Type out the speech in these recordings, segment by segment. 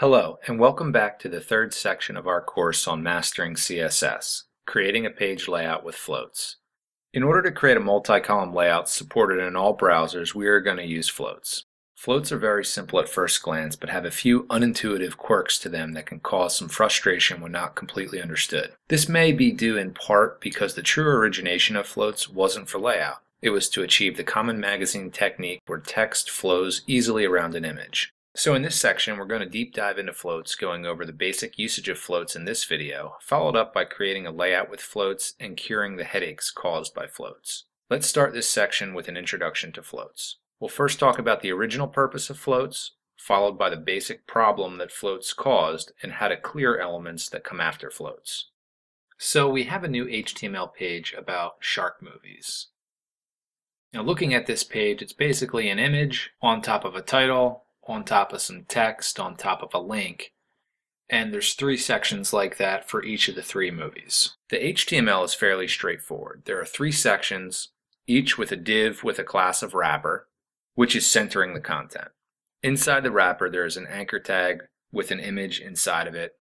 Hello, and welcome back to the third section of our course on Mastering CSS, Creating a Page Layout with Floats. In order to create a multi-column layout supported in all browsers, we are going to use floats. Floats are very simple at first glance, but have a few unintuitive quirks to them that can cause some frustration when not completely understood. This may be due in part because the true origination of floats wasn't for layout. It was to achieve the common magazine technique where text flows easily around an image. So in this section, we're going to deep dive into floats, going over the basic usage of floats in this video, followed up by creating a layout with floats and curing the headaches caused by floats. Let's start this section with an introduction to floats. We'll first talk about the original purpose of floats, followed by the basic problem that floats caused and how to clear elements that come after floats. So we have a new HTML page about shark movies. Now looking at this page, it's basically an image on top of a title on top of some text, on top of a link. And there's three sections like that for each of the three movies. The HTML is fairly straightforward. There are three sections, each with a div with a class of wrapper, which is centering the content. Inside the wrapper, there is an anchor tag with an image inside of it.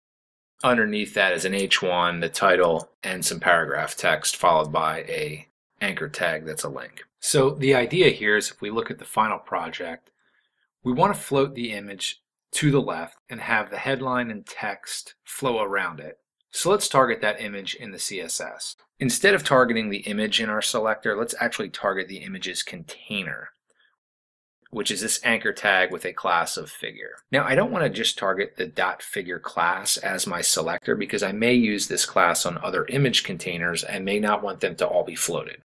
Underneath that is an H1, the title, and some paragraph text followed by a anchor tag that's a link. So the idea here is if we look at the final project, we want to float the image to the left and have the headline and text flow around it. So let's target that image in the CSS. Instead of targeting the image in our selector, let's actually target the image's container, which is this anchor tag with a class of figure. Now I don't want to just target the dot figure class as my selector because I may use this class on other image containers and may not want them to all be floated.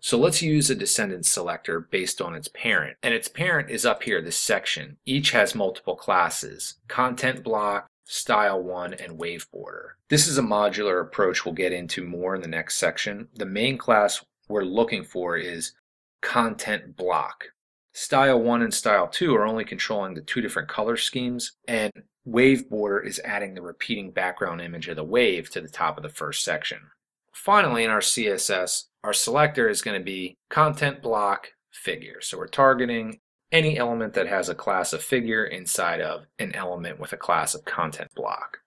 So let's use a descendant selector based on its parent. And its parent is up here, this section. Each has multiple classes, content block, style one, and wave border. This is a modular approach we'll get into more in the next section. The main class we're looking for is content block. Style 1 and Style 2 are only controlling the two different color schemes, and Wave Border is adding the repeating background image of the wave to the top of the first section. Finally, in our CSS, our selector is going to be content block figure. So we're targeting any element that has a class of figure inside of an element with a class of content block.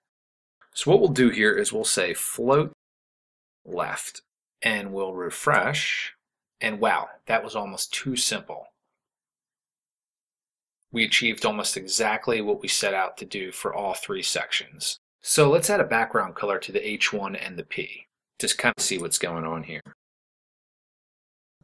So what we'll do here is we'll say float left and we'll refresh and wow, that was almost too simple. We achieved almost exactly what we set out to do for all three sections. So let's add a background color to the H1 and the P. Just kind of see what's going on here.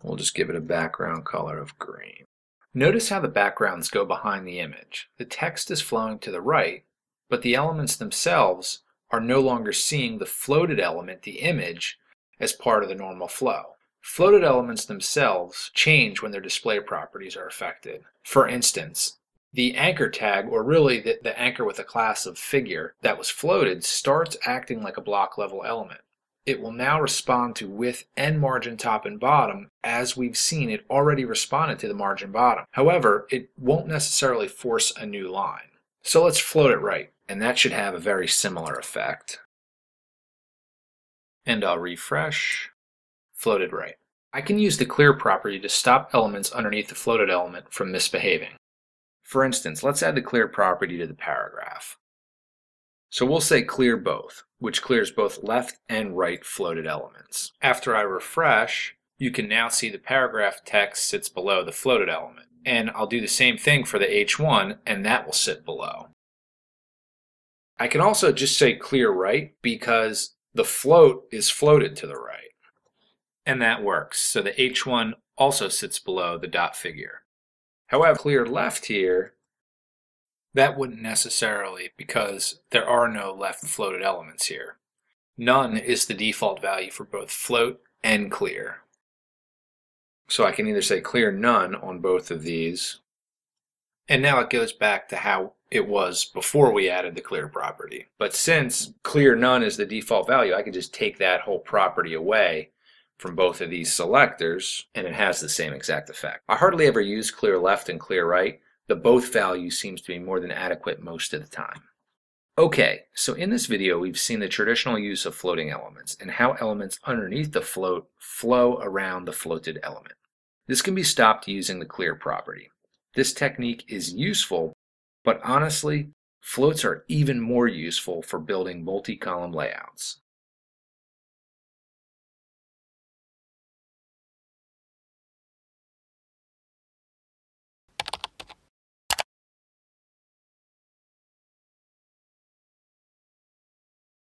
We'll just give it a background color of green. Notice how the backgrounds go behind the image. The text is flowing to the right, but the elements themselves are no longer seeing the floated element, the image, as part of the normal flow. Floated elements themselves change when their display properties are affected. For instance, the anchor tag, or really the, the anchor with a class of figure that was floated, starts acting like a block level element it will now respond to width and margin top and bottom as we've seen it already responded to the margin bottom. However, it won't necessarily force a new line. So let's float it right, and that should have a very similar effect. And I'll refresh, floated right. I can use the clear property to stop elements underneath the floated element from misbehaving. For instance, let's add the clear property to the paragraph. So we'll say clear both, which clears both left and right floated elements. After I refresh, you can now see the paragraph text sits below the floated element. And I'll do the same thing for the H1 and that will sit below. I can also just say clear right because the float is floated to the right. And that works. So the H1 also sits below the dot figure. However, clear left here that wouldn't necessarily because there are no left floated elements here. None is the default value for both float and clear. So I can either say clear none on both of these. And now it goes back to how it was before we added the clear property. But since clear none is the default value, I can just take that whole property away from both of these selectors and it has the same exact effect. I hardly ever use clear left and clear right the both value seems to be more than adequate most of the time. Okay, so in this video we've seen the traditional use of floating elements and how elements underneath the float flow around the floated element. This can be stopped using the clear property. This technique is useful, but honestly, Floats are even more useful for building multi-column layouts.